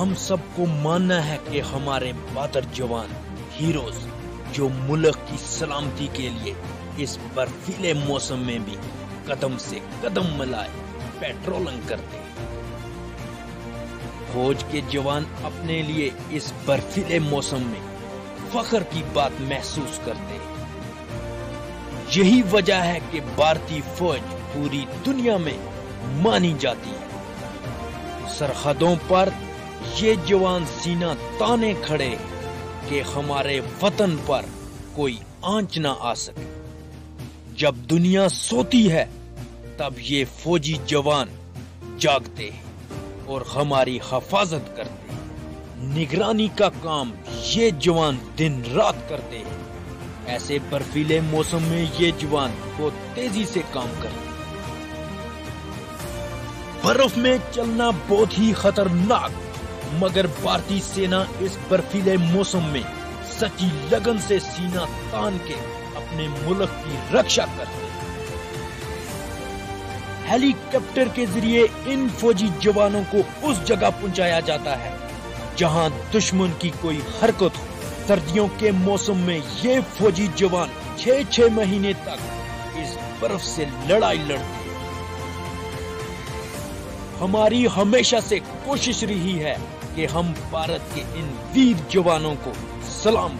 हम सबको मानना है कि हमारे बहादुर जवान, हीरोज, जो मुल्क की सलामती के लिए इस बर्फीले मौसम में भी कदम से कदम मिलाए पेट्रोलिंग करते फौज के जवान अपने लिए इस बर्फीले मौसम में फख्र की बात महसूस करते यही वजह है कि भारतीय फौज पूरी दुनिया में मानी जाती है। सरहदों पर ये जवान सीना ताने खड़े कि हमारे वतन पर कोई आँच ना आ सके। जब दुनिया सोती है, तब ये फौजी जवान जागते हैं और हमारी हफाजत करते हैं। निगरानी का काम ये जवान दिन रात करते हैं। ऐसे बर्फीले मौसम में ये जवान बहुत तेज़ी से काम करते बर्फ़ में चलना बहुत ही खतरनाक मगर भारतीय सेना इस बर्फीले मौसम में सच्ची लगन से सीना तान के अपने मुल्क की रक्षा करते हेलीकॉप्टर के ज़रिए इन फौजी जवानों को उस जगह पहुँचाया जाता है, जहाँ दुश्मन की कोई हरकत हो। सर्दियों के मौसम में ये फौजी जवान छह छह महीने तक इस बर्फ़ से लड़ाई लड़ते हमारी हमेशा से कोशिश रही है कि हम भारत के इन वीर जवानों को सलाम